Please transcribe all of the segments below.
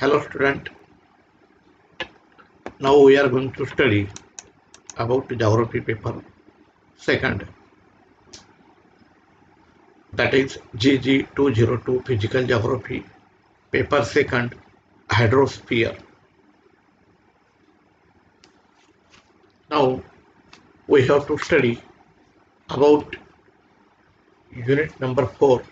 Hello student. Now we are going to study about geography paper second. That is GG 202 physical geography paper second hydrosphere. Now we have to study about unit number 4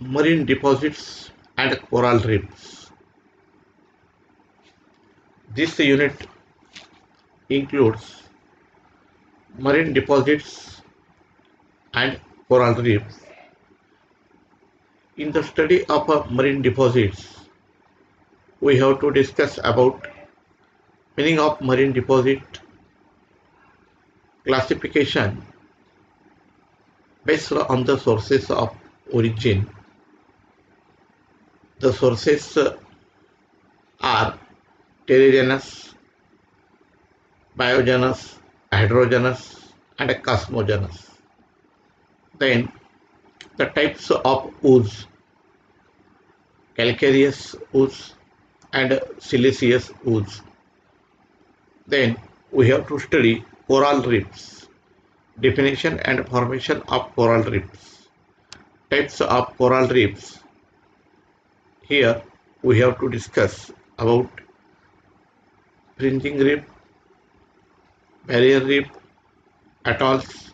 marine deposits and coral reefs. This unit includes marine deposits and coral reefs. In the study of uh, marine deposits, we have to discuss about meaning of marine deposit, classification based on the sources of origin. The sources are terrigenous, biogenous, hydrogenous, and cosmogenous. Then the types of ooze, calcareous ooze and siliceous ooze. Then we have to study coral reefs, definition and formation of coral reefs, types of coral reefs. Here we have to discuss about fringing reef, barrier reef, atolls,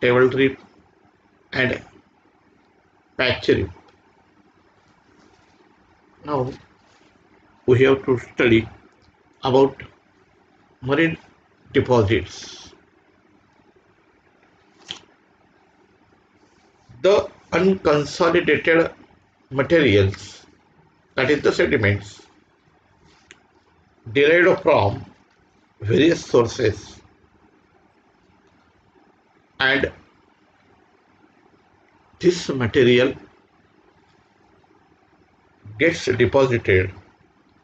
table reef, and patch reef. Now we have to study about marine deposits. The unconsolidated materials, that is the sediments, derived from various sources. And this material gets deposited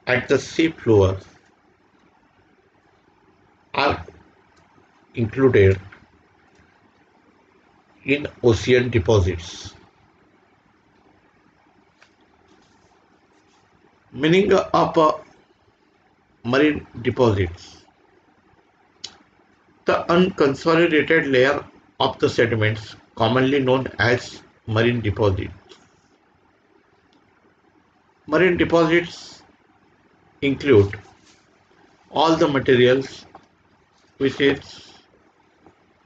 at the sea floor. Are included in ocean deposits. Meaning of uh, marine deposits. The unconsolidated layer of the sediments commonly known as marine deposits. Marine deposits include all the materials which is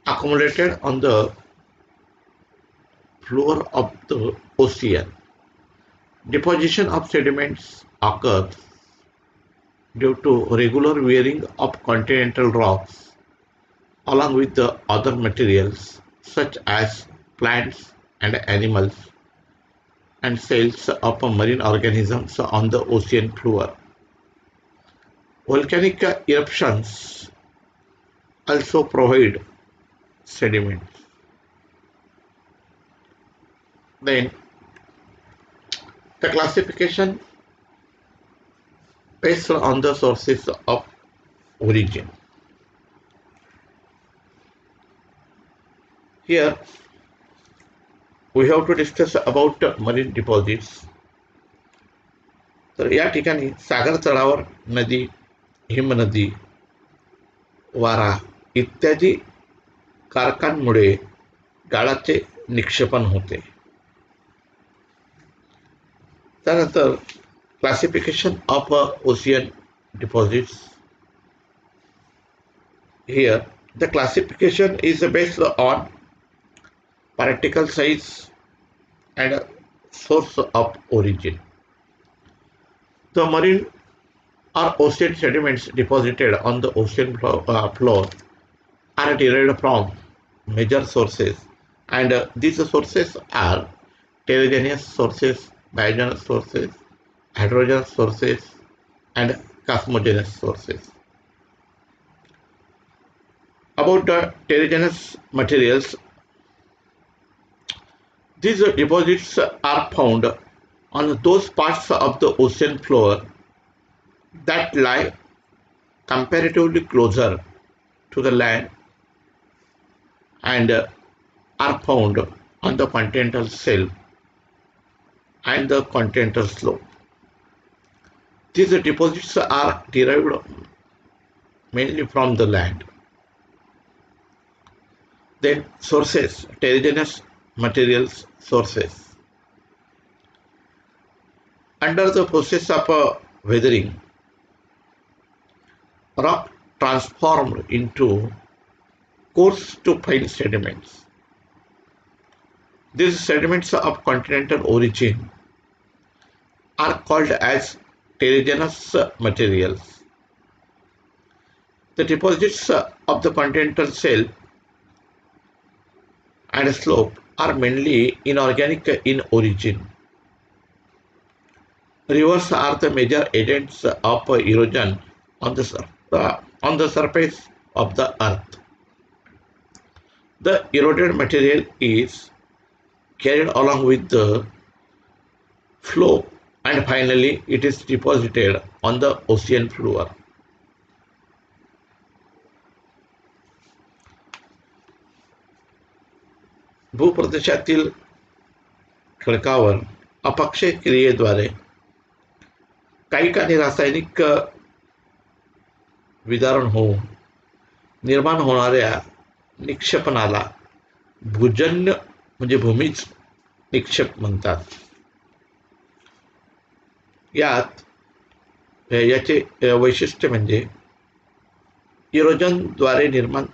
accumulated on the floor of the ocean. Deposition of sediments occurs due to regular wearing of continental rocks along with the other materials such as plants and animals and cells of marine organisms on the ocean floor. Volcanic eruptions also provide sediments. Then the classification based on the sources of origin. Here we have to discuss about marine deposits. तर या ठिकाणी सागर तळावर नदी हिमनदी वारा इत्यादी कारकांमुळे गाळाचे निक्षेपण होते त्यानंतर classification of ocean deposits here the classification is based on particle size and source of origin. The marine or ocean sediments deposited on the ocean floor, uh, floor are derived from major sources and uh, these sources are terragenous sources, biogenous sources, hydrogenous sources and cosmogenous sources. About the terrigenous materials, these deposits are found on those parts of the ocean floor that lie comparatively closer to the land and are found on the continental shelf and the continental slope. These deposits are derived mainly from the land. Then sources, terrigenous materials sources. Under the process of uh, weathering, rock transformed into coarse to fine sediments. These sediments of continental origin are called as terrigenous materials. The deposits of the continental shelf and slope are mainly inorganic in origin. Rivers are the major agents of erosion on the, uh, on the surface of the earth. The eroded material is carried along with the flow and finally it is deposited on the ocean floor. भूप्रदेशातील खडकावर अपक्षय क्रियेद्वारे काही काही रासायनिक विदारण होऊन निर्माण होणाऱ्या निक्षेपणाला भूजन्य म्हणजे भूमीच निक्षेप म्हणतात. यात याचे वैशिष्ट्य म्हणजे इरोजनद्वारे निर्माण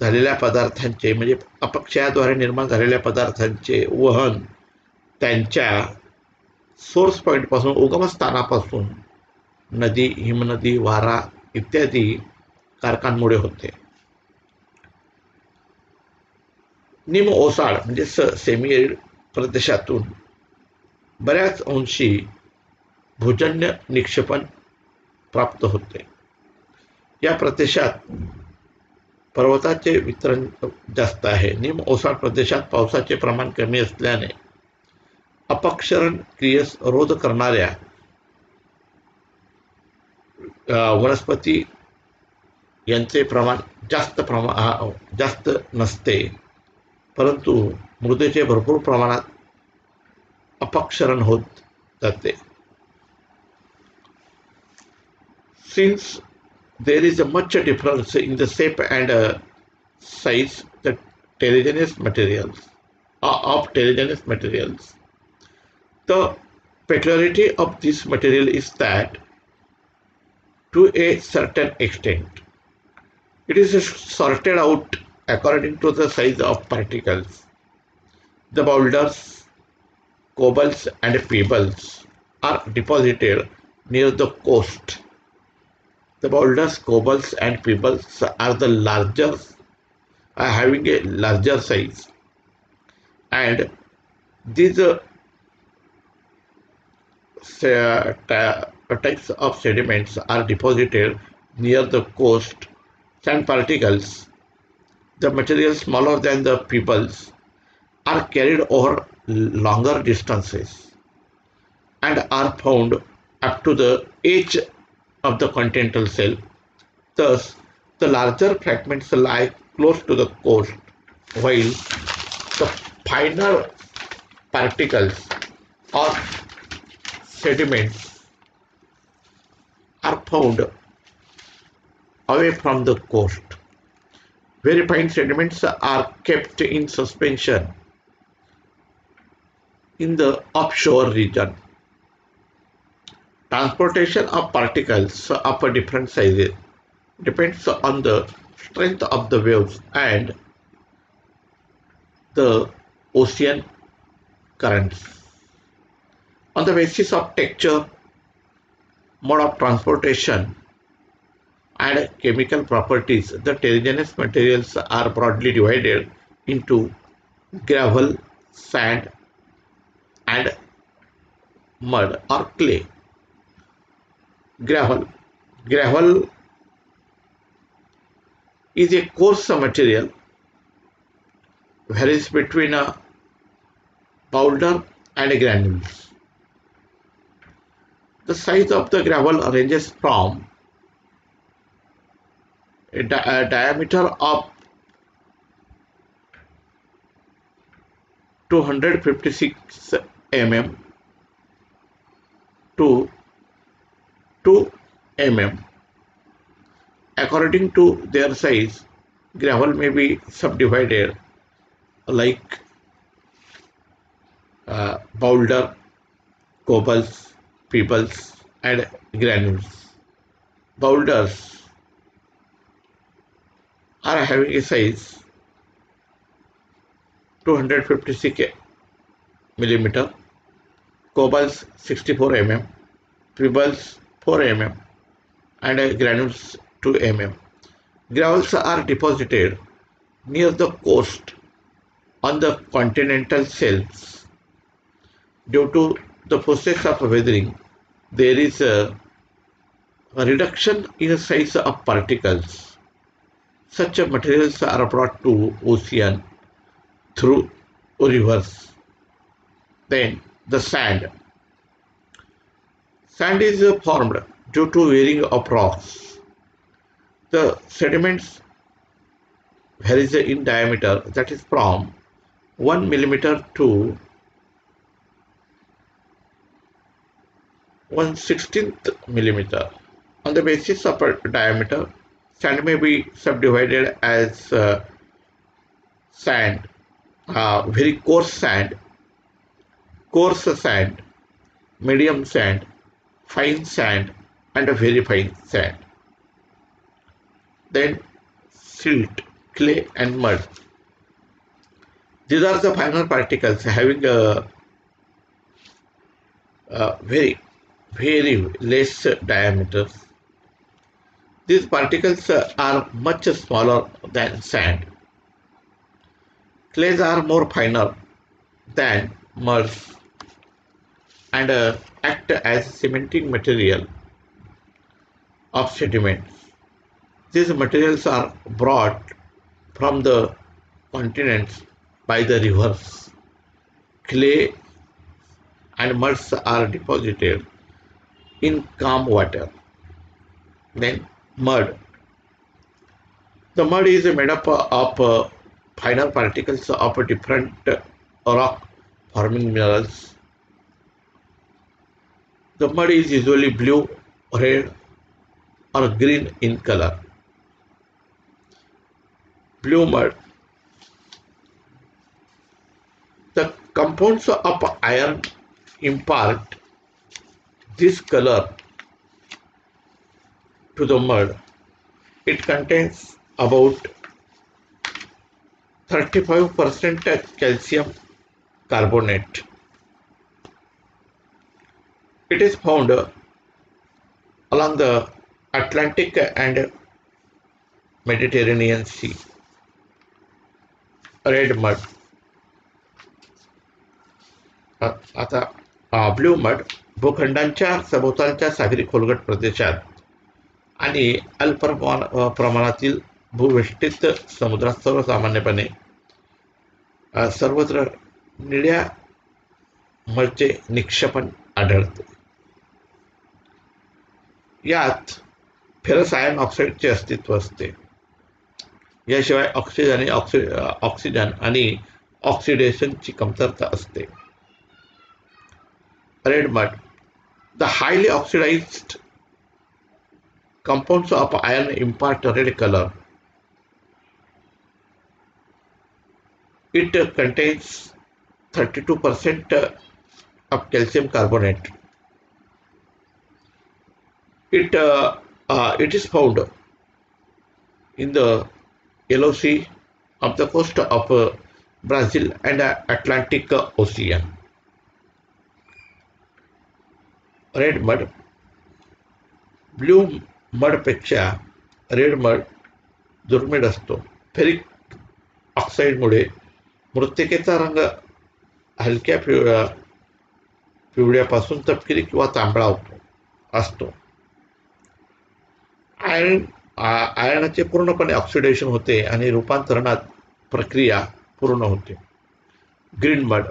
झालेल्या पदार्थांचे म्हणजे अपक्षयाद्वारे निर्माण झालेल्या पदार्थांचे वहन त्यांच्या सोर्स पॉईंटपासून उगमस्थानापासून नदी हिमनदी वारा इत्यादी कारखानमुळे होते. निम ओसाड म्हणजे स सेमी प्रदेशातून बऱ्याच अंशी भूजन्य निक्षेपण प्राप्त होते. या प्रदेशात पर्वताचे वितरण जास्त आहे. निम ओसाड प्रदेशात पावसाचे प्रमाण कमी असल्याने अपक्षरण क्रियेस रोध करणाऱ्या वनस्पती यांचे प्रमाण जास्त प्रमा जास्त नसते. परंतु मृदेचे भरपूर प्रमाणात अपक्षरण होत जाते since there is a much difference in the shape and uh, size the terragenous materials uh, of terragenous materials the peculiarity of this material is that to a certain extent it is sorted out according to the size of particles. The boulders, cobbles and pebbles are deposited near the coast. The boulders, cobbles and pebbles are the larger, are having a larger size and these uh, types of sediments are deposited near the coast sand particles the material smaller than the pebbles are carried over longer distances and are found up to the edge of the continental shelf. Thus, the larger fragments lie close to the coast, while the finer particles or sediments are found away from the coast. Very fine sediments are kept in suspension in the offshore region. Transportation of particles of different sizes depends on the strength of the waves and the ocean currents. On the basis of texture, mode of transportation, and chemical properties, the terrigenous materials are broadly divided into gravel, sand, and mud or clay. Gravel. Gravel is a coarse material varies between a powder and a granules. The size of the gravel ranges from di a diameter of 256 mm to 2 mm. According to their size, gravel may be subdivided like uh, boulder, cobbles, pebbles, and granules. Boulders are having a size 256 millimeter, cobbles 64 mm, pebbles 4 mm, and granules 2 mm. Gravels are deposited near the coast on the continental shelves. Due to the process of weathering, there is a, a reduction in the size of particles. Such materials are brought to ocean through rivers. Then the sand. Sand is formed due to wearing of rocks. The sediments varies in diameter that is from 1 millimeter to 1 16th millimeter. On the basis of diameter, sand may be subdivided as uh, sand, uh, very coarse sand, coarse sand, medium sand, fine sand, and a very fine sand. Then silt, clay, and mud. These are the finer particles having a, a very, very less diameters. These particles are much smaller than sand. Clays are more finer than muds and uh, act as cementing material of sediments. These materials are brought from the continents by the rivers. Clay and muds are deposited in calm water. Then mud. The mud is made up of uh, finer particles of different rock forming minerals. The mud is usually blue, red, or green in color. Blue mud. The compounds of iron impart this color to the mud. It contains about 35% calcium carbonate. It is found along the Atlantic and Mediterranean Sea. Red mud. आ- आता blue mud भूखंडांच्या सभोवतालच्या सागरी खोलगट प्रदेशात आणि अल्प प्रमाण- प्रमाणातील भूवेष्टित समुद्रात सर्वसामान्यपणे सर्वत्र निळ्या मळचे निक्षेपण आढळते. यात फेरस आयन ऑक्साईडचे अस्तित्व असते. याशिवाय ऑक्सिजन आणि ऑक्सि ऑक्सिजन आणि ऑक्सिडेशनची कमतरता असते. Red mud the highly oxidised compounds of iron impart red color. It contains 32% of calcium carbonate. It, uh, uh, it is found in the Yellow Sea of the coast of uh, Brazil and uh, Atlantic Ocean. Red mud, blue मडपेक्षा red mud दुर्मिळ असतो. Ferric ऑक्साईडमुळे मृत्तिकेचा रंग हलक्या पिवळ्या पिवळ्यापासून तपकिरी किंवा तांबडा होतो असतो. आयर्न आयर्नाचे पूर्णपणे ऑक्सिडेशन होते आणि रूपांतरणात प्रक्रिया पूर्ण होते. Green mud.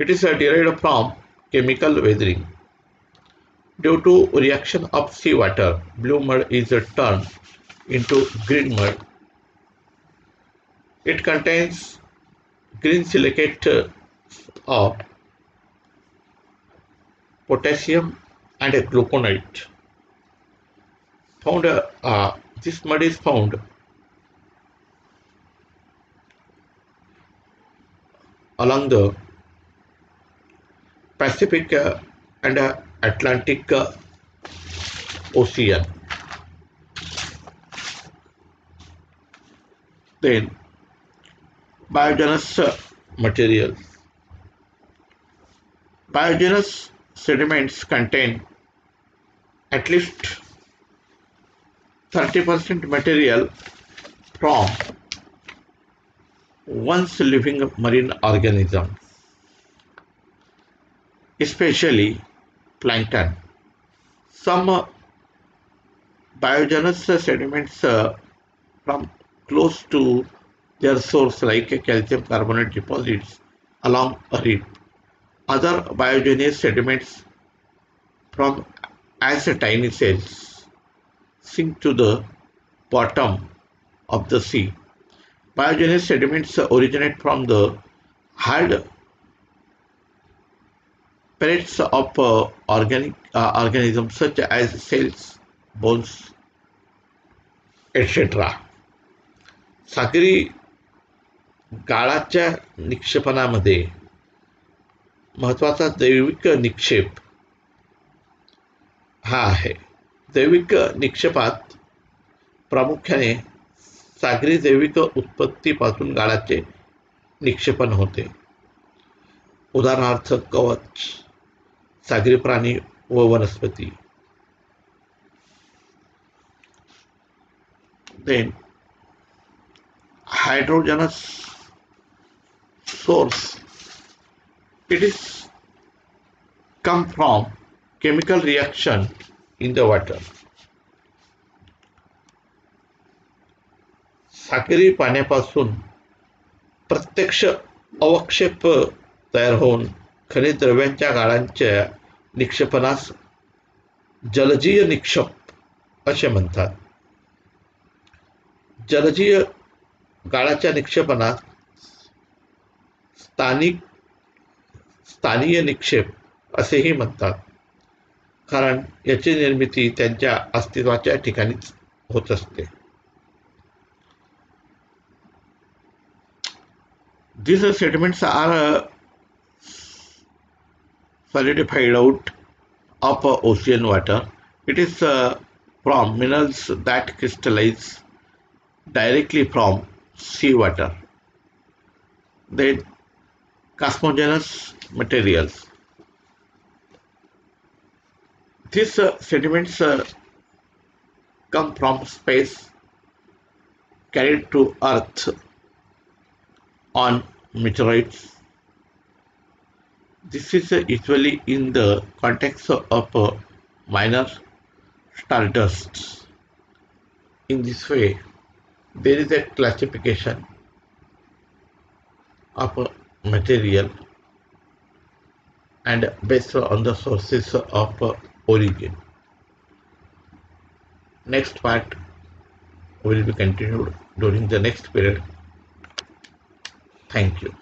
It is derived from chemical weathering Due to reaction of seawater, blue mud is turned into green mud. It contains green silicate of potassium, and a glauconite. Found uh, uh, this mud is found along the Pacific uh, and uh, Atlantic Ocean. Then biogenous materials. Biogenous sediments contain at least 30% material from once living marine organisms, especially plankton. Some uh, biogenous sediments uh, from close to their source like calcium carbonate deposits along a reef. Other biogenous sediments from as tiny cells sink to the bottom of the sea. Biogenous sediments originate from the hard pellets of uh, organic uh, organisms such as cells, bones, etc. सागरी गाळाच्या निक्षेपणामध्ये महत्त्वाचा जैविक निक्षेप हा आहे जैविक निक्षेपात प्रामुख्याने सागरी जैविक उत्पत्तीपासून गाळाचे निक्षेपण होते उदाहरणार्थ कवच सागरी प्राणी व वनस्पती. Then hydrogenous source it is come from chemical reaction in the water साकरी पाण्यापासून प्रत्यक्ष अवक्षेप तैयार होऊन खनिज द्रव्यांच्या गाळांच्या निक्षेपणास जलजीय निक्षेप असे म्हणतात. जलजीय गाळाच्या निक्षेपणात स्थानिक स्थानीय निक्षेप असेही म्हणतात. कारण याची निर्मिती त्यांच्या अस्तित्वाच्या ठिकाणीच होत असते. These sediments are solidified out of ocean water. It is uh, from minerals that crystallize directly from seawater. Then cosmogenous materials. These uh, sediments uh, come from space carried to earth on meteorites. This is uh, usually in the context of uh, minor stardusts. In this way, there is a classification of a material and based on the sources of uh, origin. Next part will be continued during the next period. Thank you.